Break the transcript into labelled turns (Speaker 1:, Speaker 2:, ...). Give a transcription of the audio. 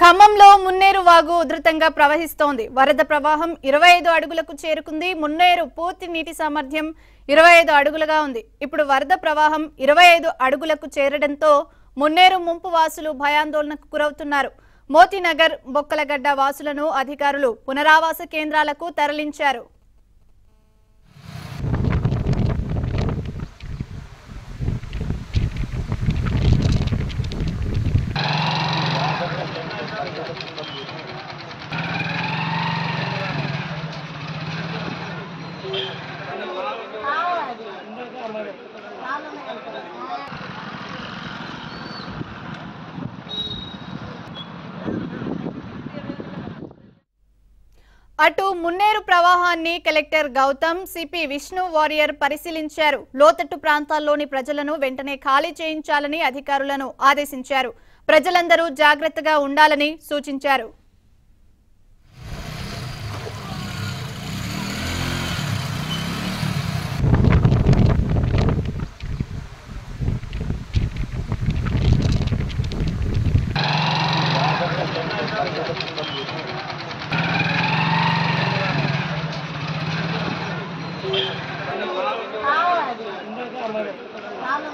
Speaker 1: ఖమ్మంలో మున్నేరు వాగు ఉధృతంగా ప్రవహిస్తోంది. వరద ప్రవాహం ఇరవై ఐదు అడుగులకు చేరుకుంది. మున్నేరు పూర్తి నీటి సామర్థ్యం ఇరవై ఐదు అడుగులుగా ఉంది. ఇప్పుడు వరద ప్రవాహం ఇరవై ఐదు అడుగులకు చేరడంతో మున్నేరు ముంపు వాసులు భయాందోళనకు గురవుతున్నారు. మోతీనగర్ బొక్కలగడ్డ వాసులను అధికారులు పునరావాస కేంద్రాలకు తరలించారు. అటు మున్నేరు ప్రవాహాన్ని కలెక్టర్ గౌతమ్ సిపి విష్ణు వారియర్ పరిశీలించారు. లోతట్టు ప్రాంతాల్లోని ప్రజలను వెంటనే ఖాళీ చేయించాలని అధికారులను ఆదేశించారు. ప్రజలందరూ జాగ్రత్తగా ఉండాలని సూచించారు.
Speaker 2: நாலு